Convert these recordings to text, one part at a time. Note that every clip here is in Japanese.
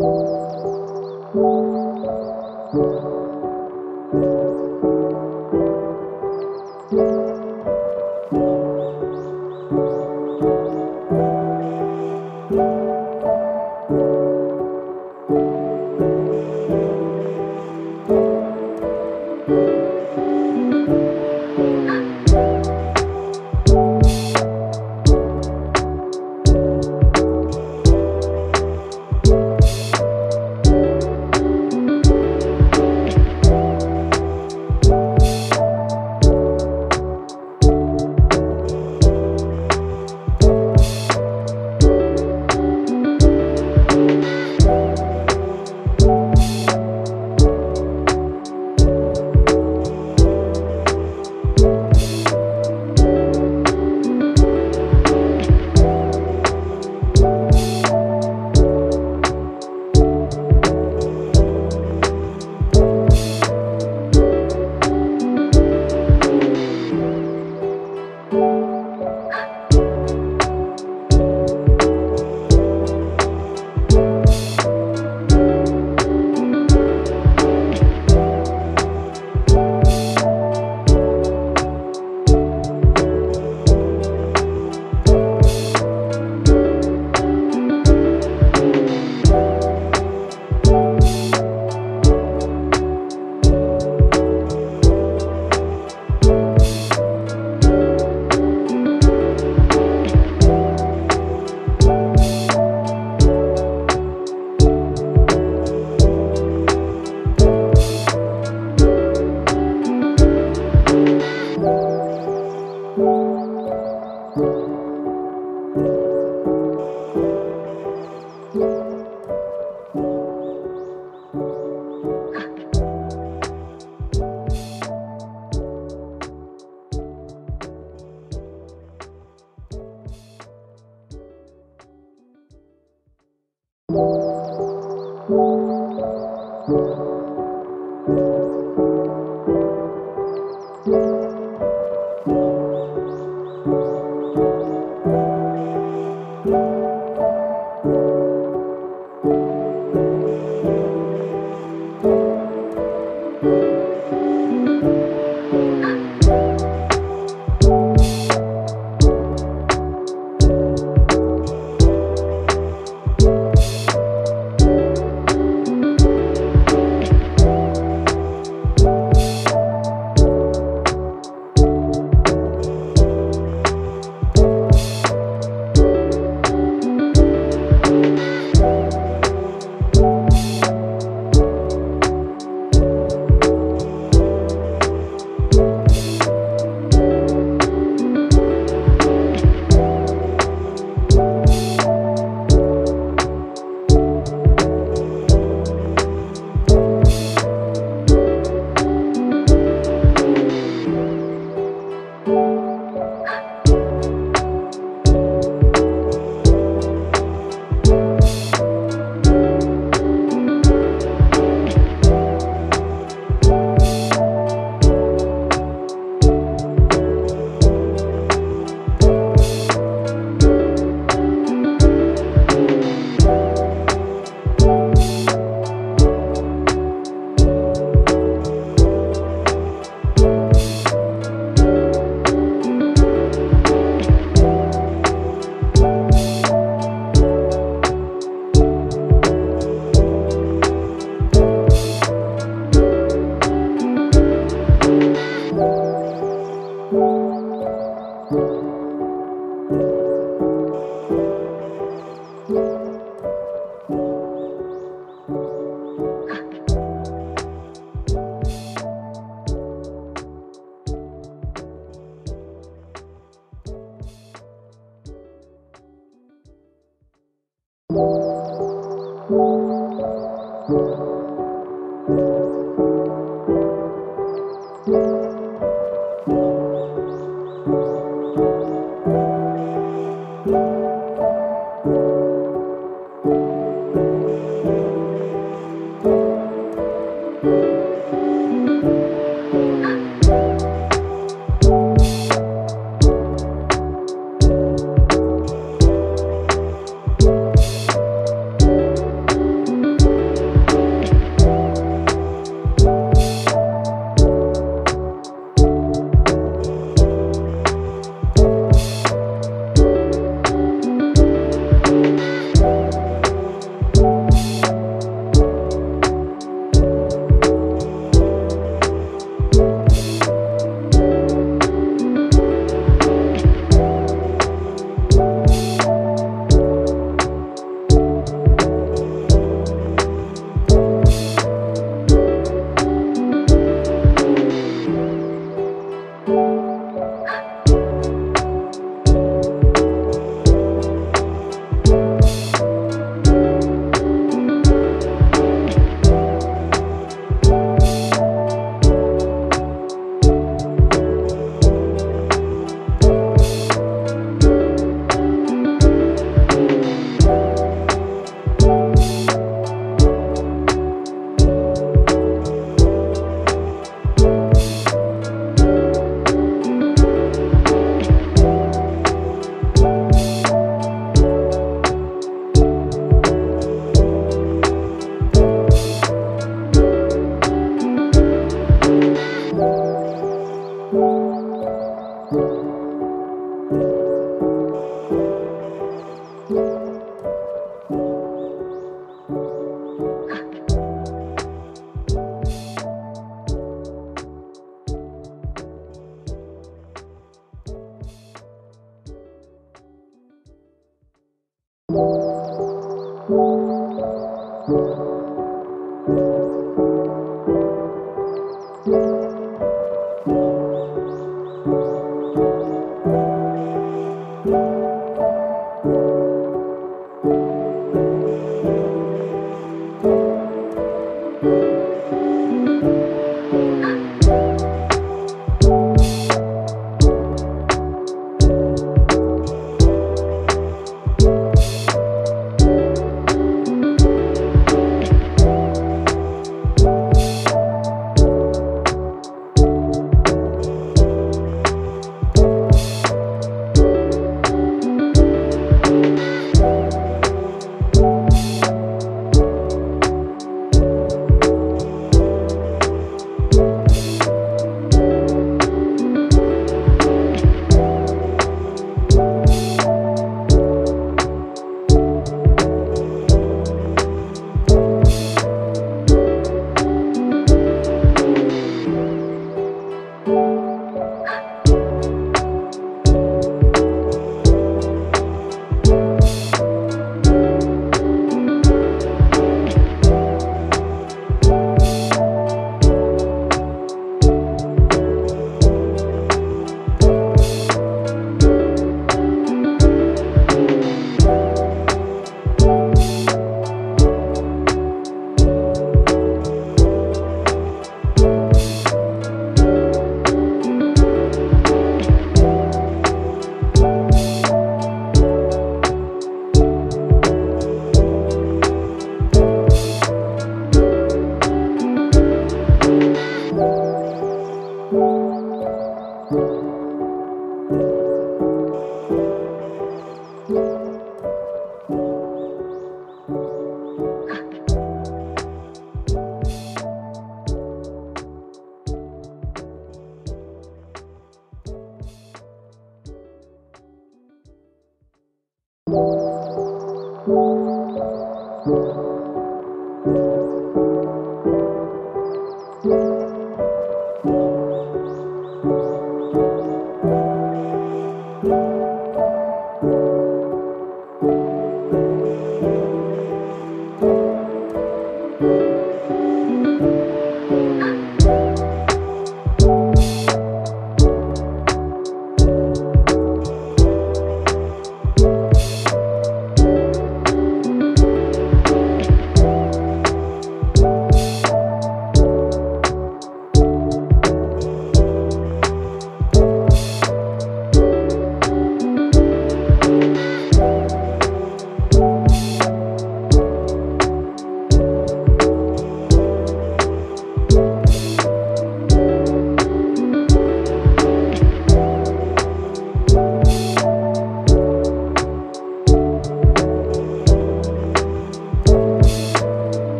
Thank you.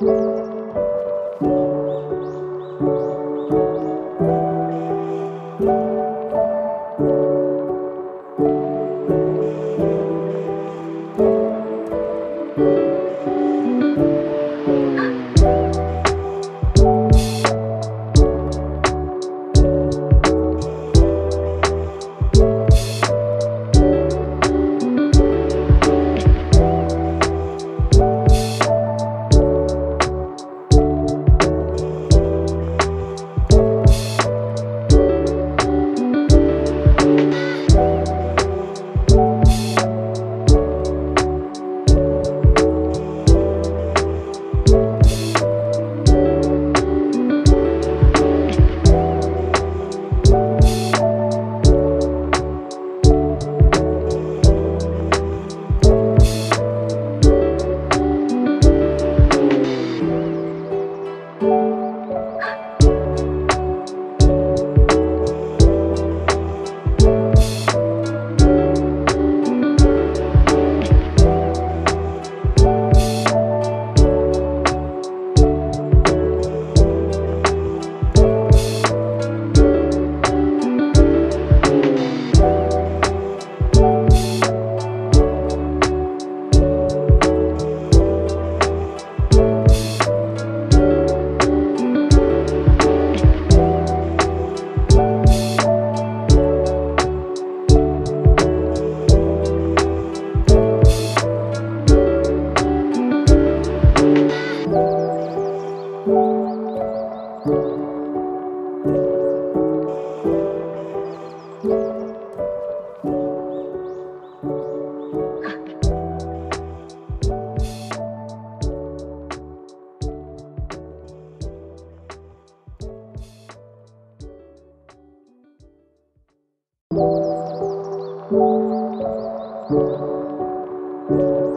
Música Thank you.